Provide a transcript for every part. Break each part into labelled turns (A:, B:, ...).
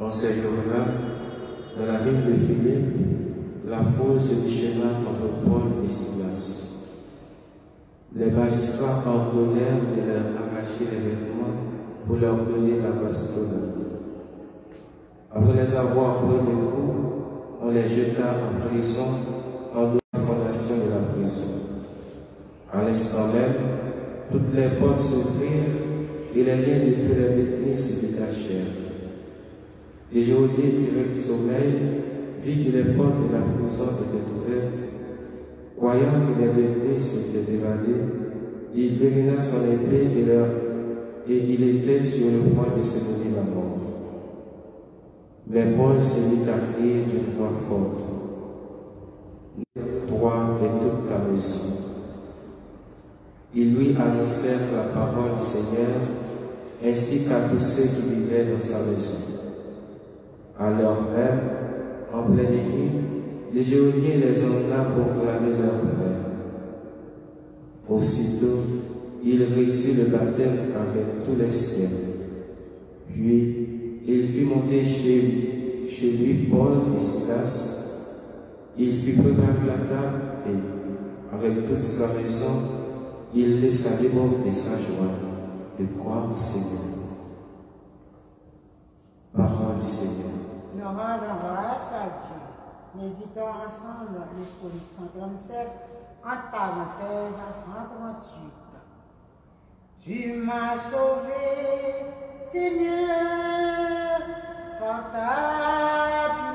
A: En
B: ces jours-là, dans la ville de Philippe, la foule se déchaîna contre Paul et Silas. Les magistrats ordonnèrent de leur arracher les vêtements pour leur donner la bastonnade. Après les avoir pris coups, on les jeta en prison Geôliers tirés du sommeil vit que les portes de la prison étaient ouvertes. Croyant que les détenus s'étaient évadés, il dégaina son épée et, leur, et il était sur le point de se donner la mort. Mais Paul se mit à crier d'une voix forte. Toi et toute ta maison. Ils lui annoncèrent la parole du Seigneur ainsi qu'à tous ceux qui vivaient dans sa maison. À l'heure même, en pleine nuit, les geôliers les emmena pour clamer leur paix. Aussitôt, il reçut le baptême avec tous les siens. Puis, il fit monter chez, chez lui Paul et Silas. Il fit préparer la table et, avec toute sa maison, il laissa de sa joie de croire au Seigneur. Parole du Seigneur.
C: Nous rendons grâce à Dieu. Méditons ensemble le psaume 137, entre parenthèses à 138. Tu m'as sauvé, Seigneur, par ta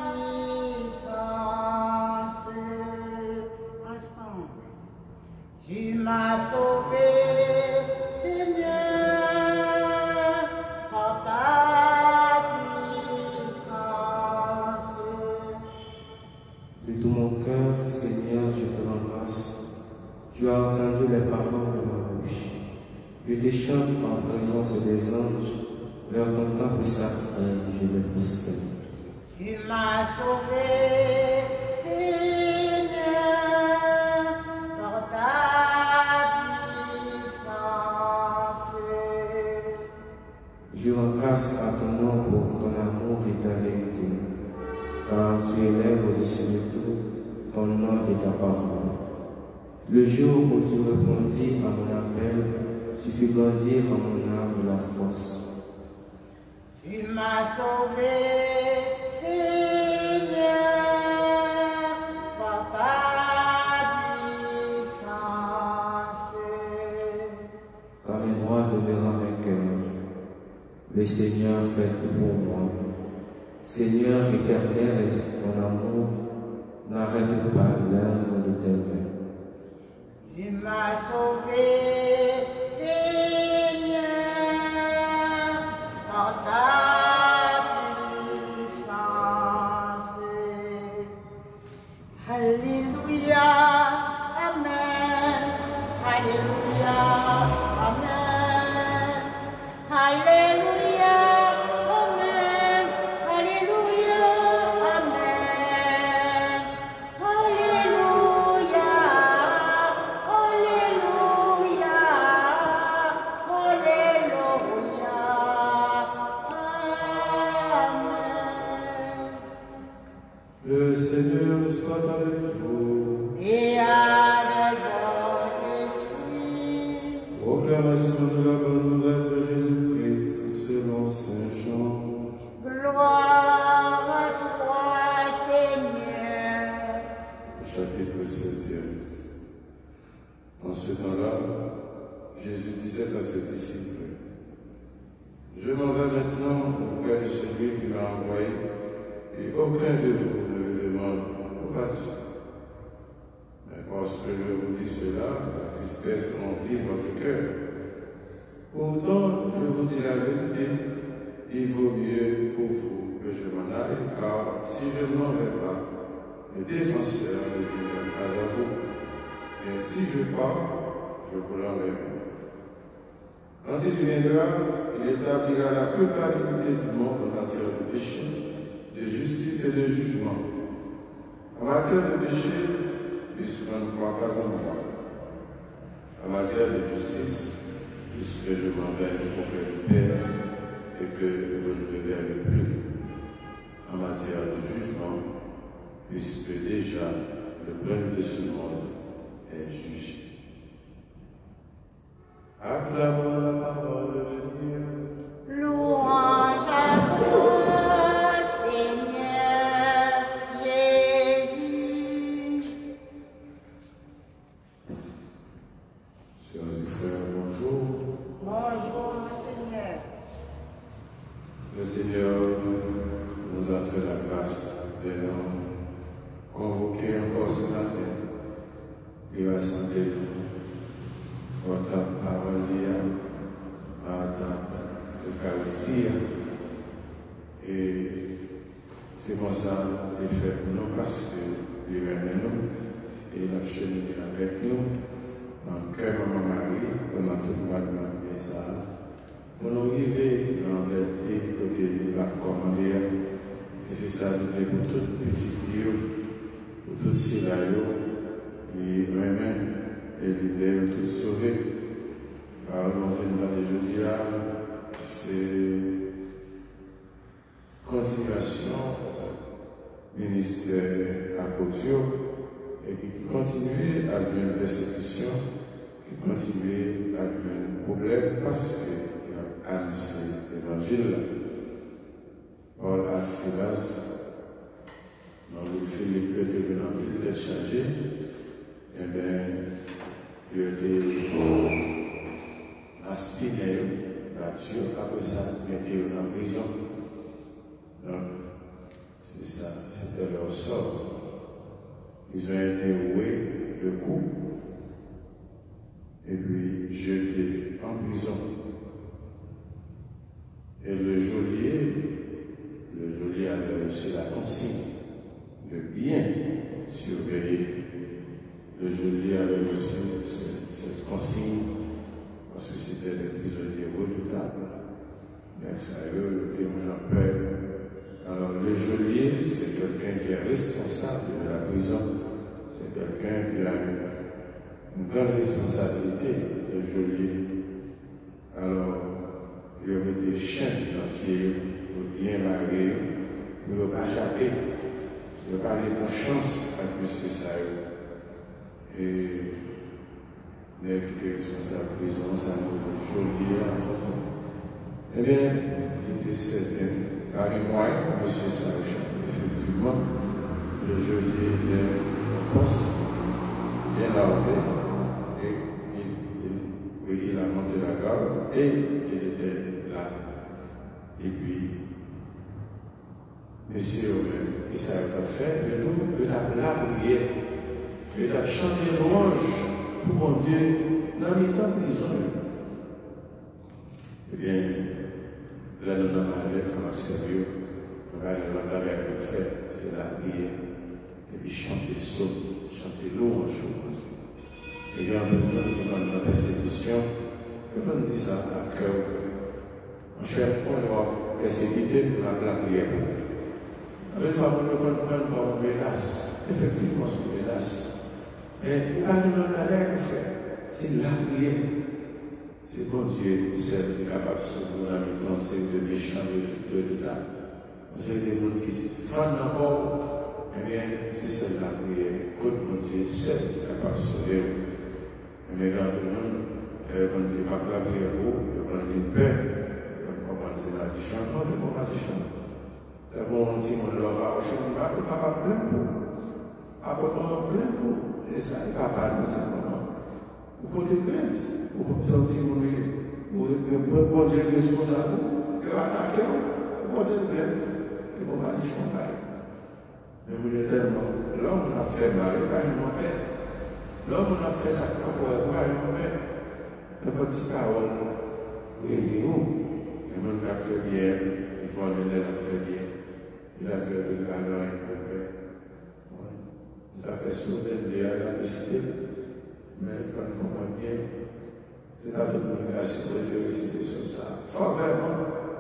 C: puissance. Ensemble. Tu m'as sauvé,
B: Je te chante en présence des anges, vers ton temple sacré, je me prospère.
C: Tu m'as sauvé, Seigneur, par ta puissance.
B: Je rends grâce à ton nom pour ton amour et ta vérité, car tu élèves au-dessus de tout ton nom et ta parole. Le jour où tu répondis à mon appel, tu fis grandir en mon âme la force.
C: Tu m'as sauvé, Seigneur, par ta puissance.
B: Car mes droits demeurent vainqueurs. Le Seigneur fait tout pour moi. Seigneur éternel, ton amour n'arrête pas l'œuvre de tes mains.
C: Tu m'as sauvé,
A: aime nous et il a cheminé avec nous dans le cœur de Maman Marie pendant tout le de message. On est arrivé dans l'été côté la commandée, et c'est ça nous pour tout petit Dieu, pour tout cela, les remet et les plaît tout sauver. Alors, on vient dans les jeudis là, c'est continuation ministère apôtre et qui continue à une persécution, qui continue à un problème parce qu'il a annoncé l'évangile. Paul à Silas, dans le Philippe devenant plus tête chargée, eh bien, il a été aspiné, battu, après ça, metté en prison. C'est ça, c'était leur sort. Ils ont été roués le cou et puis jetés en prison. Et le geôlier, le geôlier avait reçu la consigne de bien surveiller. Le geôlier avait reçu cette, consigne parce que c'était des prisonniers redoutables. Mais ça, eux, témoin en paix. Alors, le geôlier, c'est quelqu'un qui est responsable de la prison. C'est quelqu'un qui a une, grande responsabilité, le geôlier. Alors, pour mettre des chaînes le pied, pour bien marier, pour ne pas échapper, pour ne pas aller bonne chance avec M. Sayo. Et les qui responsables de prison, ça nous donne joli en façon. Eh bien, il était certain, par les moyens, M. Sayo, effectivement, le geôlier était en poste, bien armé, et il, il- il a monté la garde, et il était là. Et puis, monsieur, il savait pas faire, mais tout, il a prier, il a chanté louange pour mon Dieu, dans le temps prison. Eh bien, Lè nou nan anè kamak seryo, nou gane nan la gane pou fè, se la priye. E pi chante sou, chante lou anjou anjou. E yo anè nou nan nan nan persekisyon, yo nan di sa akè ou kè. Anjè kon yo persekite pou nan la priye pou. Anè fwa moun yo kon pren kon menas, efektivman sou menas. Men, anè nan anè pou fè, se la priye pou. C'est bon Dieu seul qui est capable de sauver la maison, c'est de méchants de de l'État. Vous avez des gens qui font encore. Eh bien, c'est seul la prière. Côte mon Dieu qui de sauver. Mais tout le monde, euh, quand il m'a la prière pour, il prend une paix, il comprend c'est la. Non, c'est pas la. D'abord, on dit, on va, dis, papa, papa, plein pour. Papa, plein pour. Et ça, et papa, nous, c'est. Vous portez plainte, ou santi moun ye, ou bon diye responsable, yo atake yo, ou bon diye blète, yo bon pa di fon baye. Men moun ye telman, lò moun ap fè baye, baye moun bè, lò moun ap fè sakwa kwa, baye moun bè, nan pa di parol, ou yon di ou, men moun ka fè biè, yon kon lè lè fè biè, yon a fè biè bagan yon kon bè, yon a fè sou den biè la bisite, men kon kon moun biè, c'est pas tout le monde qui a supposé réciter sur ça. Faut vraiment,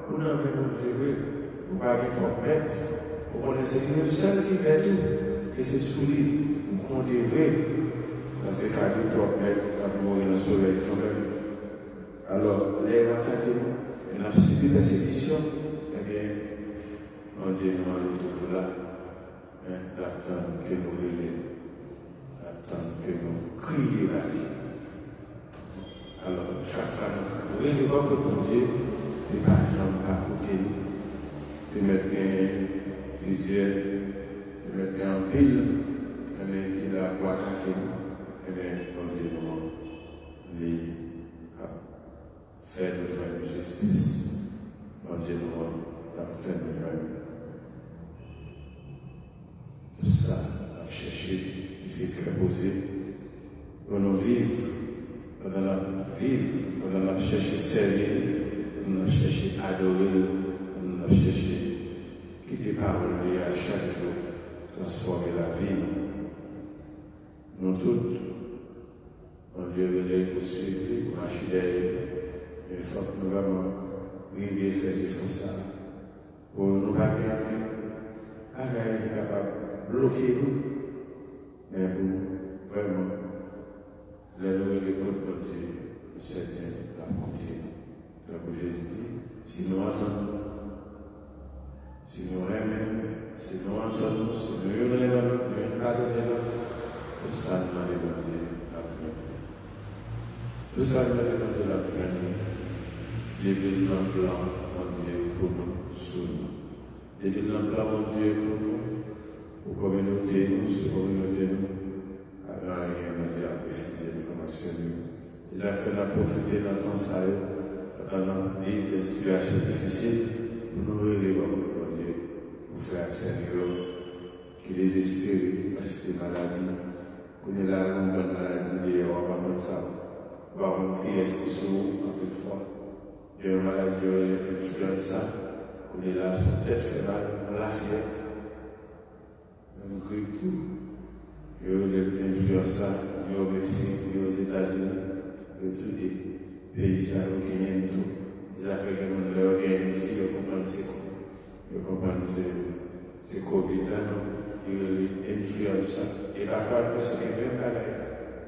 A: vous n'avez pas de vous parlez trop bête, vous connaissez le seul qui met tout, et c'est sous lui, vous comptez vrai, parce que quand bête, il va mourir dans le soleil quand même. Alors, les attaqués, nous, et a subi persécution, eh bien, on dit, nous allons là, hein, l'attendre que nous que nous crions la vie. Alors, chaque fois, nous ne pas mon Dieu, et par exemple, à côté nous, te mettre bien plusieurs, te mettre bien en pile, mais il a pour attaquer nous, et bien, mon Dieu, nous, les faire nous joindre justice, mon Dieu, nous, la faire nous joindre. Tout ça, à chercher c'est très posé. Pour nous vivre, wala nap viv, wala nap chèche servil, wala nap chèche adoril, wala nap chèche kite parol li a chak jou, transforme la vi nou. Nou tout, an diyo vele pou suiv li pou achideye, e fok nou vaman vivye fèzi fòsa, pou nou bagè akè, agè yon kapab blokè nou, men pou vreman les louer les côtes de c'était la côté. Donc Jésus dit, si nous entendons, si nous aimons, si nous entendons, si nous hurlons, nous pardonnons, tout ça nous demandé la prière. Tout ça nous demandé la bénins blancs, mon Dieu, pour nous, sous nous. Blancs, mon Dieu, pour nous pour communauté, nous, sous communauté, nous, alors il y a un diable refusé de commencer. Ils ont fait la profiter dans des situations difficiles, pour nous Dieu, pour faire Seigneur, qui désespère parce que maladie, qu'on est là, une bonne maladie, on va pas ça, on va voir qui est-ce qui sont, en peu de fois. Il y a une maladie, une influenza, qu'on est là, son tête fait mal, on la fièvre une grippe tout. Il y a l'influence, il y a au Mexique, a aux États-Unis, a tous les pays qui tout. Les Africains leur gain ici, ils comprennent. Ils comprennent Covid-là, non? Il y a l'influence. Et parfois, parce que même pareil.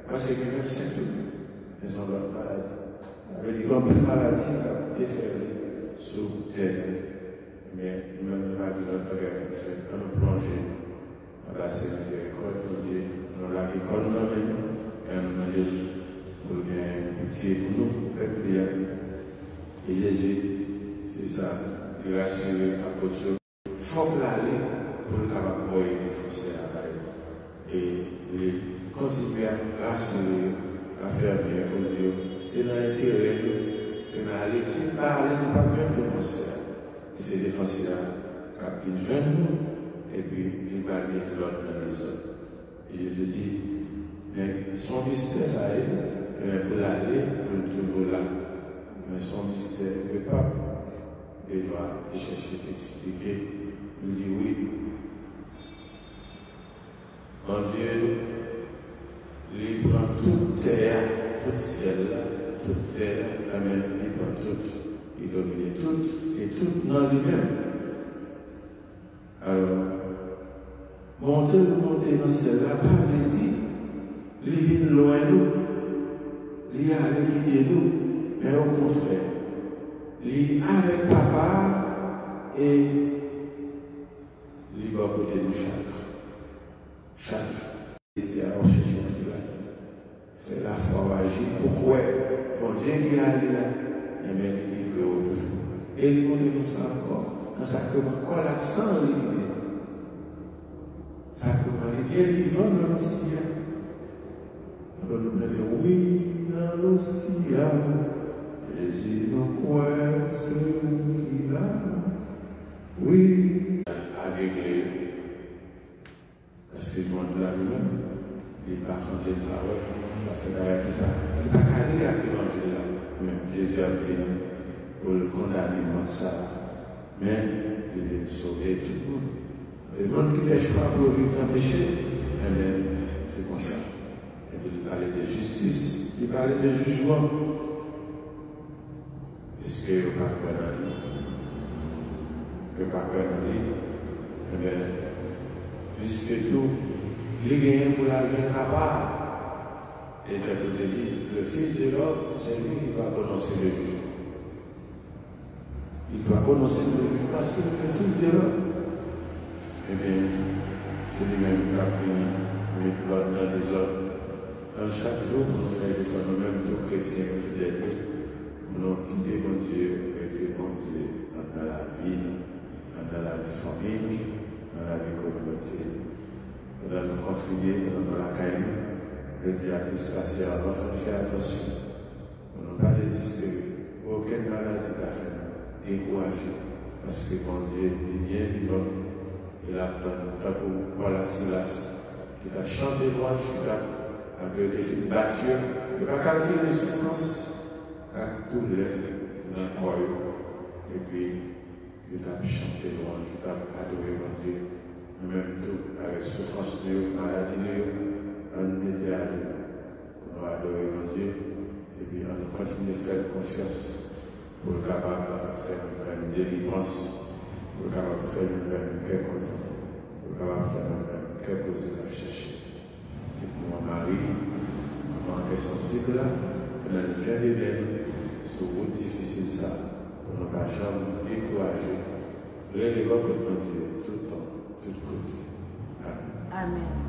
A: Parce même ils ont leur maladie. Maladies, ils ont déféré. sous terre. Mais qui nous la se miserikot pou de nou la li kon nan men, an nan li pou gen pitiye pou nou, pep li an. E Jeje, se sa, li rasyeve apotso. Fok la li pou l kabak voye li fose a baye. E li kontinuye rasyeve a ferme pou diyo. Se nan etere nou, ke nan li, se pa li nou pa fèm de fose a. Se de fose a, kapil jen nou, et puis il va mettre l'autre dans les autres. Et Jésus dit, mais son mystère, ça est, mais pour l'aller, pour le toujours là. Mais son mystère, le pape, il doit chercher à expliquer. Il dit oui. Mon Dieu, il prend toute terre, toute ciel, toute terre, Amen, il prend tout. Il domine tout et tout dans lui-même. Alors, monter monter dans celle-là, pas veut dire, il vient loin nous, il a avec guider nous, mais au contraire, il avec papa et il va côté de chaque, chaque jour. C'est de la la foi agir. Pourquoi? Bon Dieu qui est allé là, et bien il peut toujours. Et il nous ça encore, dans sacrement, quoi l'accent en réalité. Sacrement, il est bien vivant dans l'hostie. Alors nous allons oui dans l'hostie. Jésus nous croit, c'est où qu'il a. Oui, avec les. Parce que le monde là lui-même, il n'est pas compté de il va faire avec ça. Il n'est pas calé à l'évangile là. Mais Jésus a venu pour le condamner de ça. Mais il veut sauver tout le monde. Le monde qui fait choix pour vivre dans le péché, eh c'est comme ça. Et il parlait de justice, il parlait de jugement. Puisque peur dans lui. Peur dans lui. Eh bien, puisque tout, il est pour la vie capable. Et comme je dit, le Fils de l'homme, c'est lui qui va prononcer le jugement. Il doit prononcer le jugement parce que le Fils de l'homme, eh bien, c'est lui-même qui a fini mettre l'ordre dans les ordres. Alors, chaque jour, nous faisons des phénomènes tout chrétiens et fidèles pour nous quitter mon Dieu, arrêter mon Dieu dans la vie, dans la vie famille, dans la vie communautaire. Nous allons nous confiner dans la caille. Le diable se passer avant, il faire attention. Pour ne pas désespérer. Aucune maladie n'a fait nous décourager. Parce que mon Dieu est bien vivant. Il attend, tant pour Paul Silas, qui t'a chanté louange, qui t'a des films battus. N'a pas calculé les souffrances, à tous les dans corps. Et puis, il t'a chanté louange, il t'a adoré mon Dieu. Nous-mêmes, tout, avec souffrance, maladie, on mettait à genoux pour nous adorer mon Dieu. Et puis, on continue de faire confiance pour le capable de faire une délivrance, pour le capable de faire une cœur content, pour le capable de faire une cœur posé à chercher. C'est pour mon mari, maman qui est sensible là, elle a une très belle sur route difficile ça, pour ne pas jamais décourager. Relève que mon Dieu tout le temps, tout côté. Amen.
C: Amen.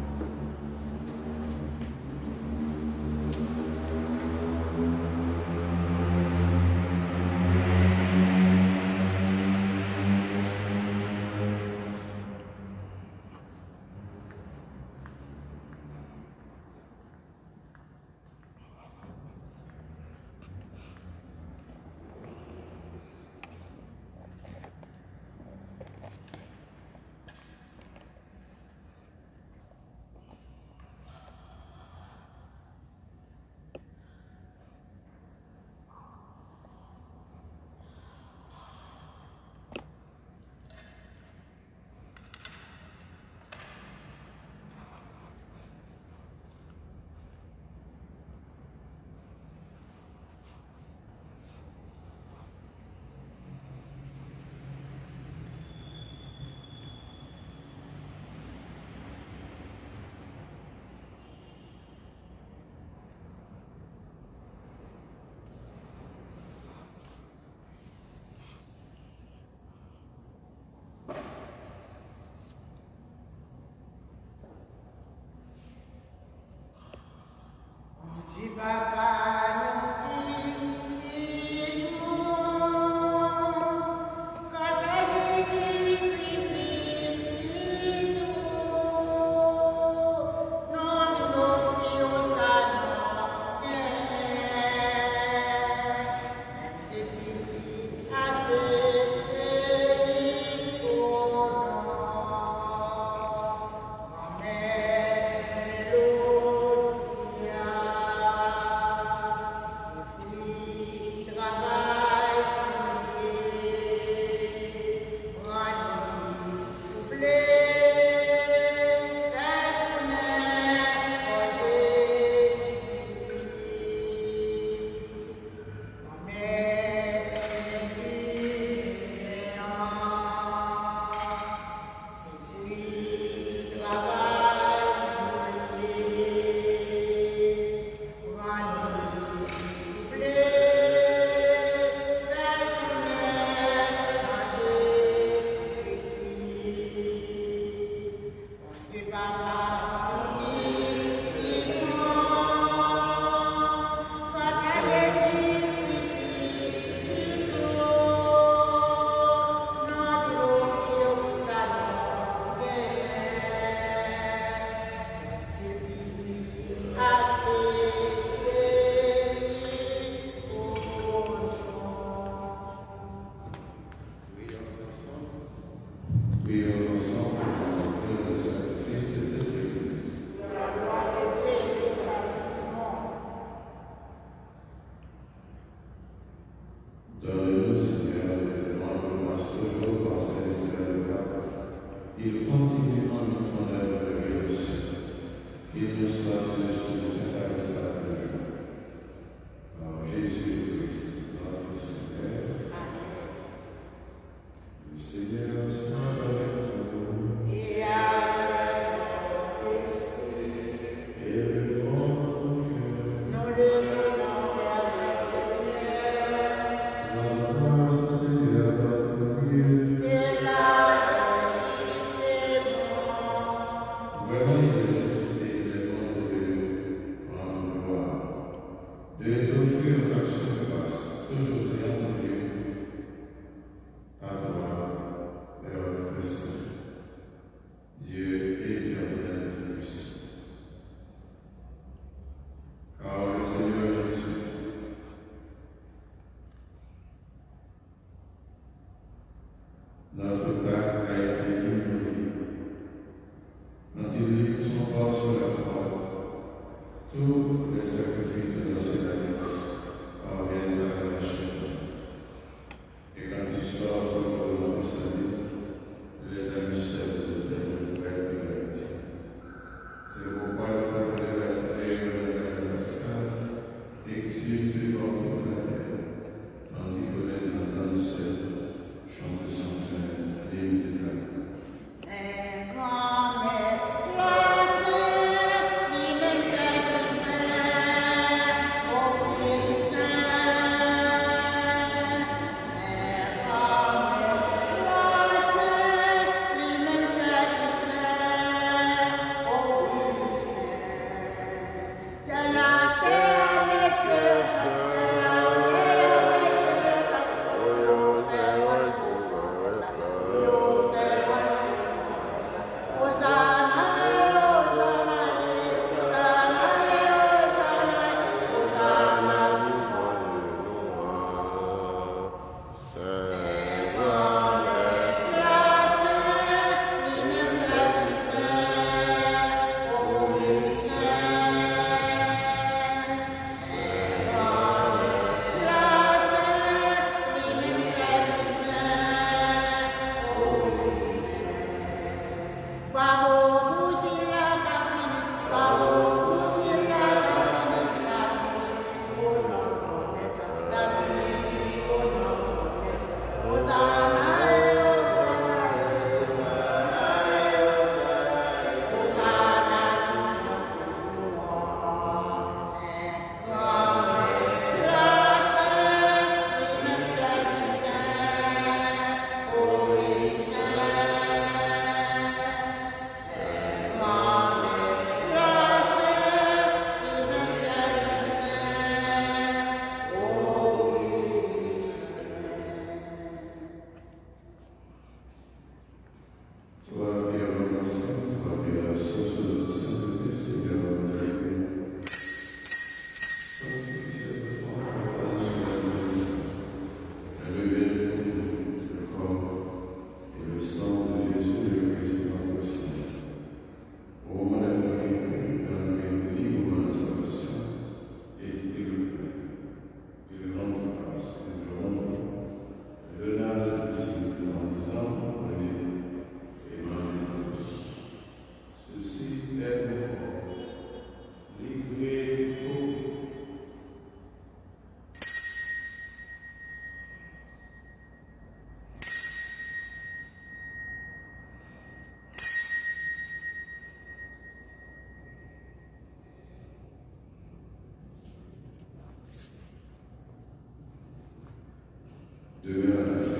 A: Fin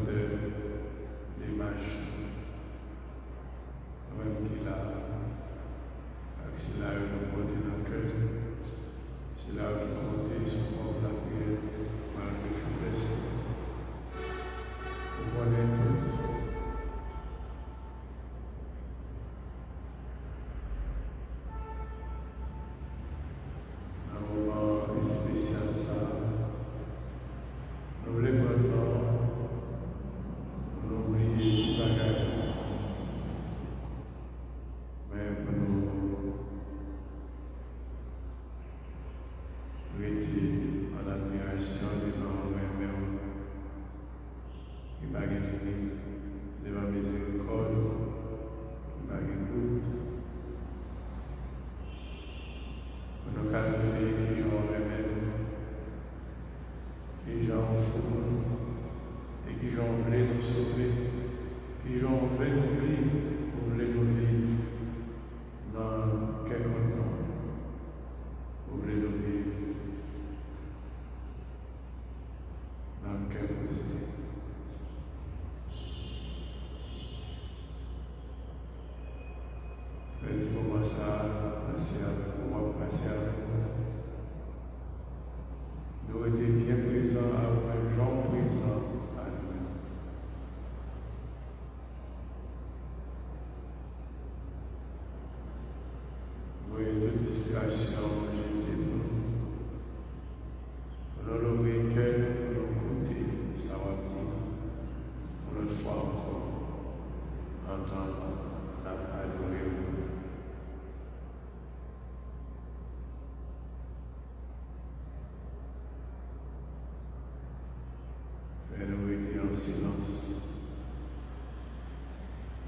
A: silence.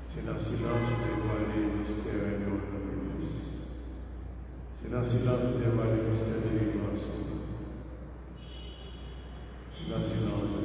A: C'est dans le silence que dévoilé le mystère de l'homme. C'est dans le silence que dévoilé le mystère de l'immensité. C'est dans le silence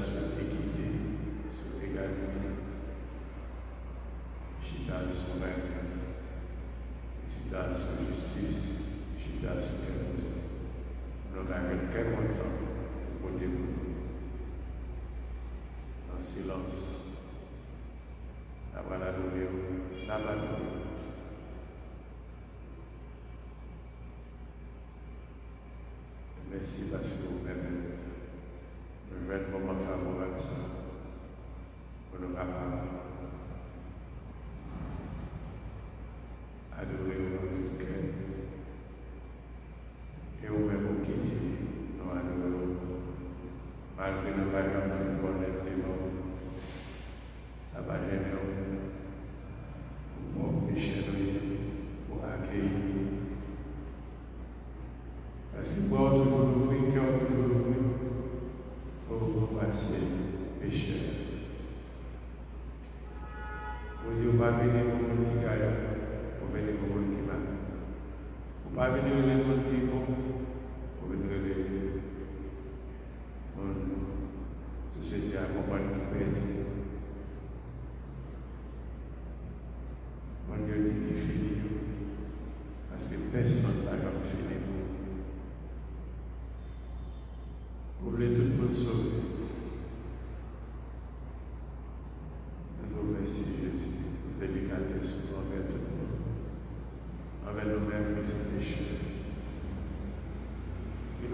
A: investment.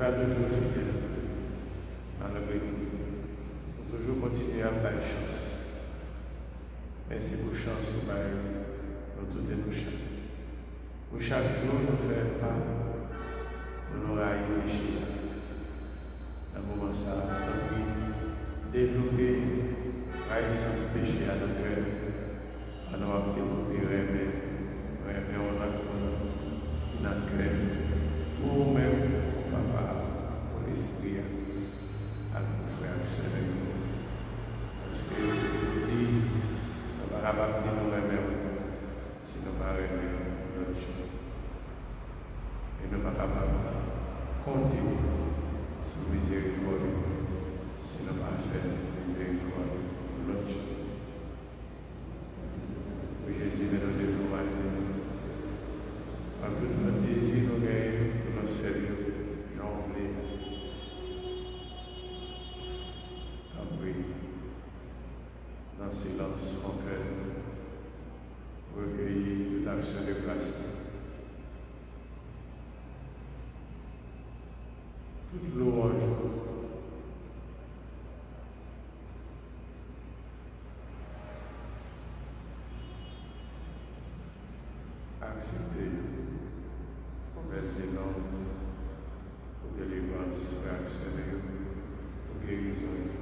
A: rather than nou pa kapab konti sou mizerikon se nou pa fèl mizerikon lòt. Oui, Jésus, mè nou devou acertei. de não, porque ele vai se ficar o eles olham.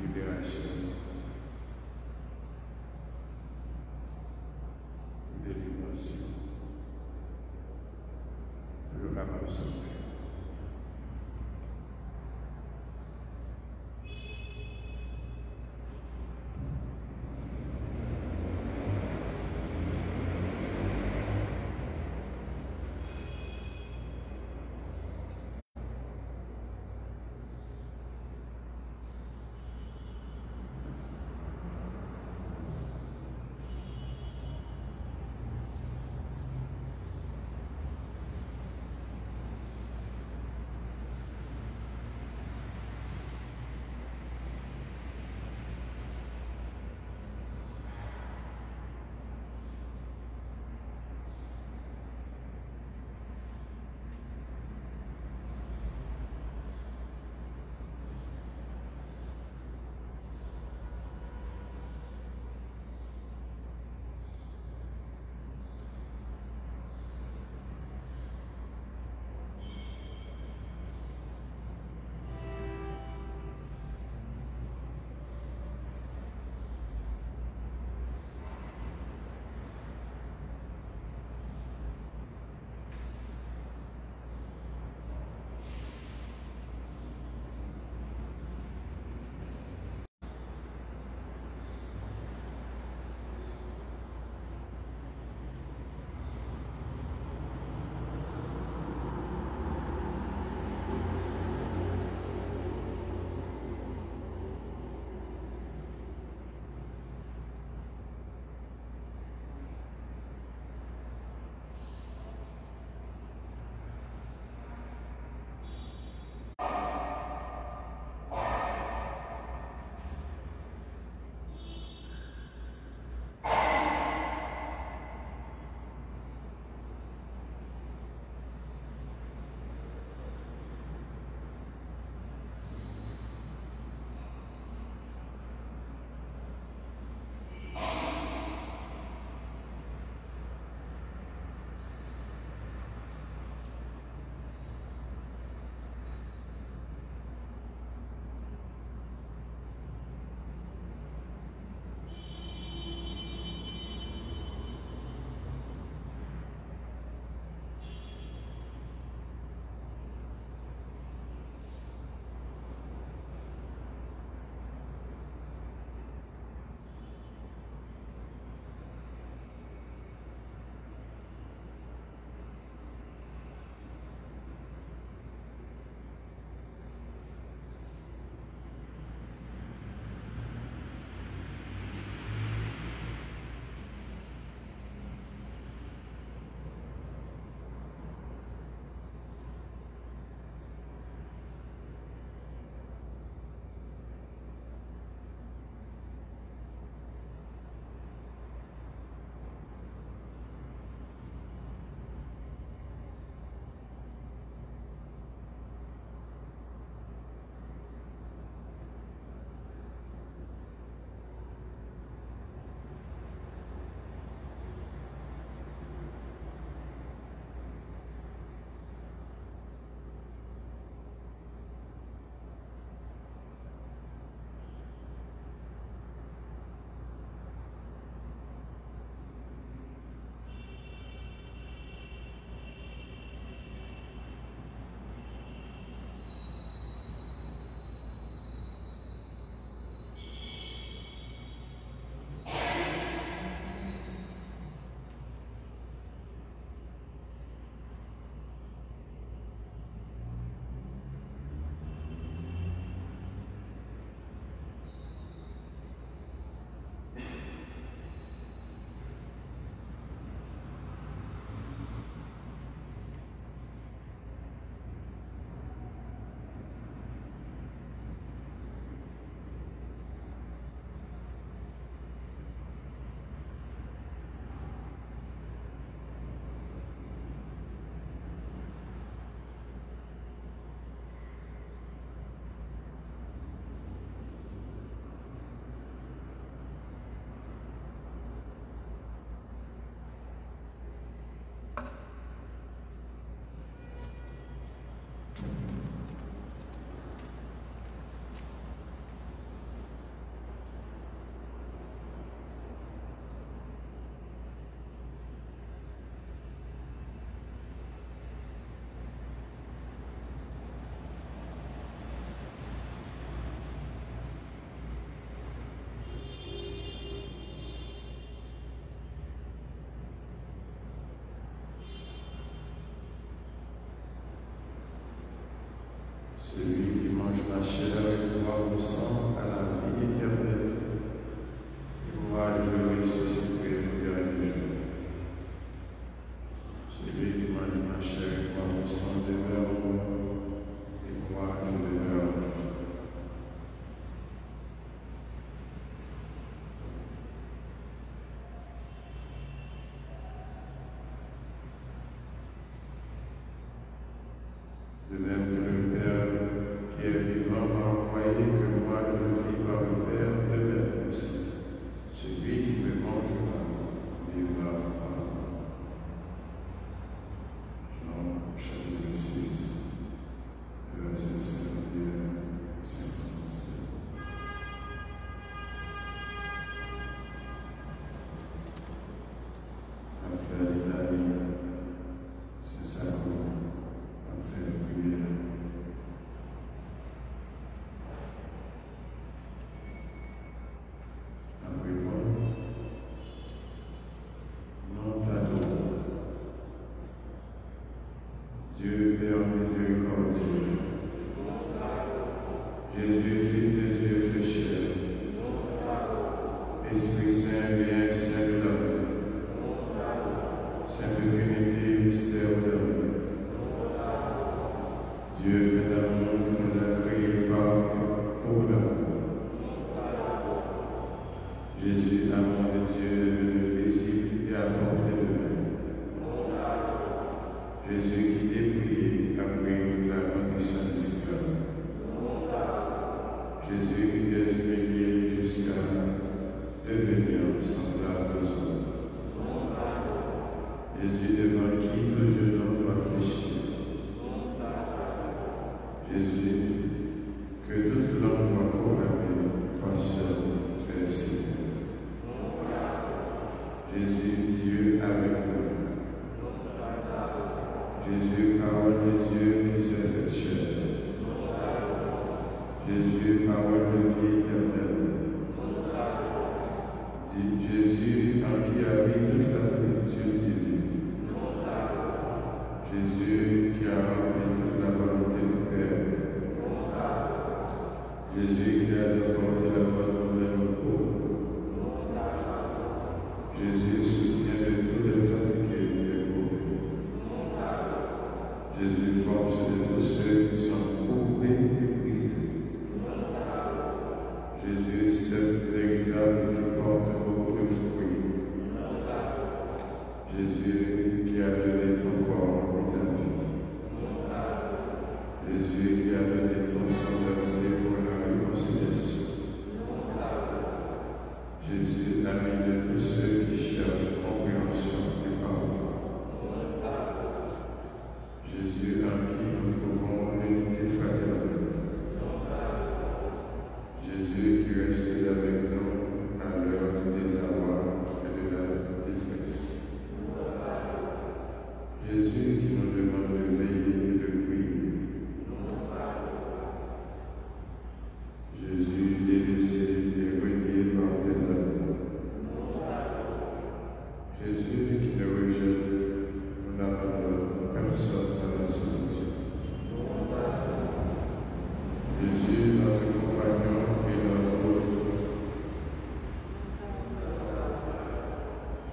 A: liberação. Derivação. Jogar para o Senhor. Se imaginar chegar igual a unção, Esprit Saint,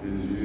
A: Jésus